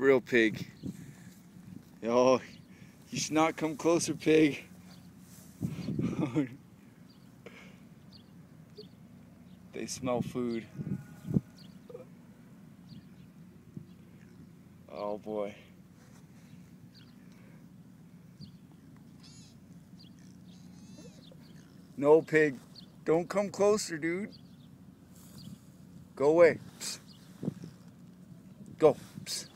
real pig. Oh, you should not come closer, pig. they smell food. Oh boy. No, pig. Don't come closer, dude. Go away. Psst. Go. Psst.